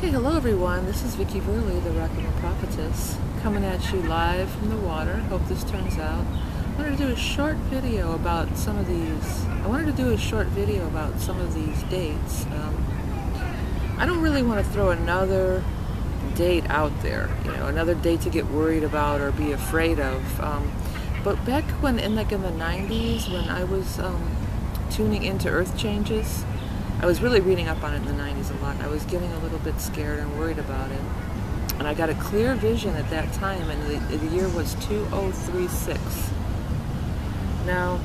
Okay, hello everyone. This is Vickie Verlie, the Rock and Roll Prophetess, coming at you live from the water. Hope this turns out. I wanted to do a short video about some of these. I wanted to do a short video about some of these dates. Um, I don't really want to throw another date out there, you know, another date to get worried about or be afraid of. Um, but back when, in like in the 90s, when I was um, tuning into Earth changes, I was really reading up on it in the 90s a lot. I was getting a little bit scared and worried about it. And I got a clear vision at that time, and the, the year was 2036. Now,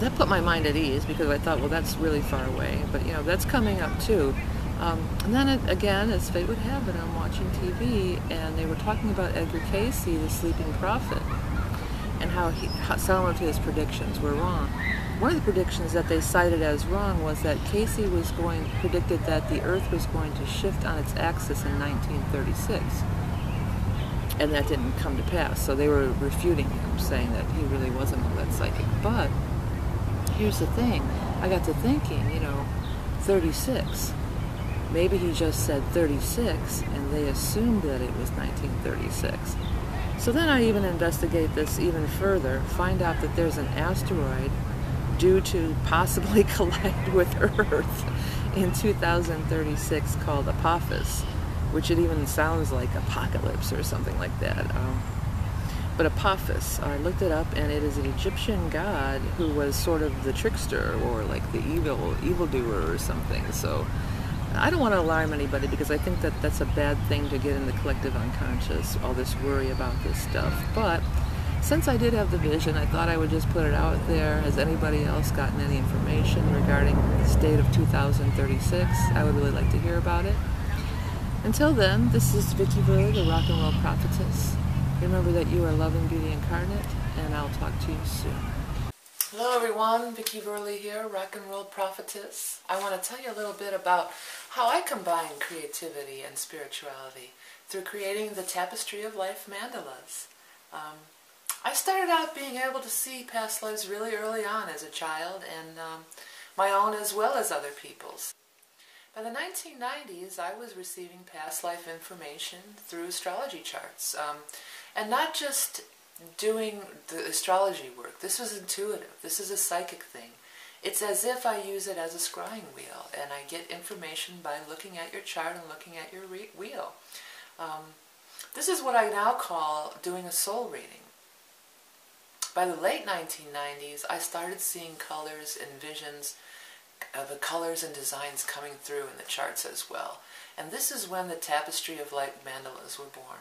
that put my mind at ease because I thought, well, that's really far away. But, you know, that's coming up too. Um, and then it, again, as fate would have it, I'm watching TV, and they were talking about Edgar Cayce, the sleeping prophet, and how, he, how some of his predictions were wrong. One of the predictions that they cited as wrong was that Cayce was going predicted that the Earth was going to shift on its axis in 1936, and that didn't come to pass. So they were refuting him, saying that he really wasn't all that psychic. But here's the thing: I got to thinking, you know, 36. Maybe he just said 36, and they assumed that it was 1936. So then I even investigate this even further, find out that there's an asteroid due to possibly collide with Earth in 2036 called Apophis, which it even sounds like apocalypse or something like that. Um, but Apophis, I looked it up, and it is an Egyptian god who was sort of the trickster or like the evil evildoer or something. So I don't want to alarm anybody because I think that that's a bad thing to get in the collective unconscious, all this worry about this stuff. But since I did have the vision, I thought I would just put it out there. Has anybody else gotten any information regarding the state of 2036? I would really like to hear about it. Until then, this is Vickie Verlie, the Rock and Roll Prophetess. Remember that you are love and beauty incarnate, and I'll talk to you soon. Hello everyone, Vickie Verlie here, Rock and Roll Prophetess. I want to tell you a little bit about how I combine creativity and spirituality through creating the Tapestry of Life mandalas. Um, I started out being able to see past lives really early on as a child, and um, my own as well as other people's. By the 1990s, I was receiving past life information through astrology charts, um, and not just doing the astrology work. This was intuitive. This is a psychic thing. It's as if I use it as a scrying wheel, and I get information by looking at your chart and looking at your wheel. Um, this is what I now call doing a soul reading. By the late 1990s, I started seeing colors and visions, uh, the colors and designs coming through in the charts as well. And this is when the Tapestry of Light mandalas were born.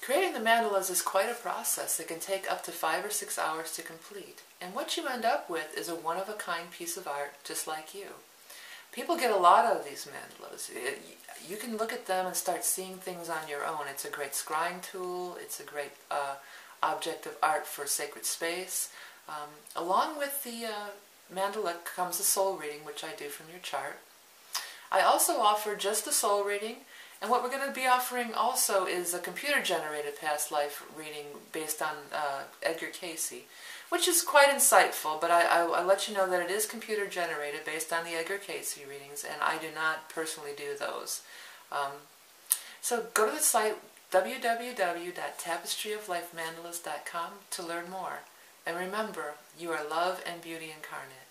Creating the mandalas is quite a process that can take up to five or six hours to complete. And what you end up with is a one-of-a-kind piece of art just like you. People get a lot out of these mandalas. You can look at them and start seeing things on your own. It's a great scrying tool. It's a great uh, object of art for sacred space. Um, along with the uh, mandala comes a soul reading, which I do from your chart. I also offer just a soul reading, and what we're going to be offering also is a computer-generated past life reading based on uh, Edgar Cayce, which is quite insightful, but I, I, I let you know that it is computer-generated based on the Edgar Cayce readings, and I do not personally do those. Um, so go to the site www.tapestryoflifemandalas.com to learn more. And remember, you are love and beauty incarnate.